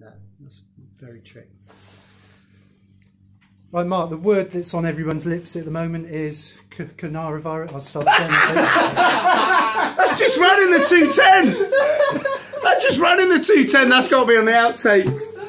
Yeah, that's very true. Right, Mark, the word that's on everyone's lips at the moment is coronavirus. I'll start again. That's just running the 210! That's just running the 210, that's got to be on the outtakes.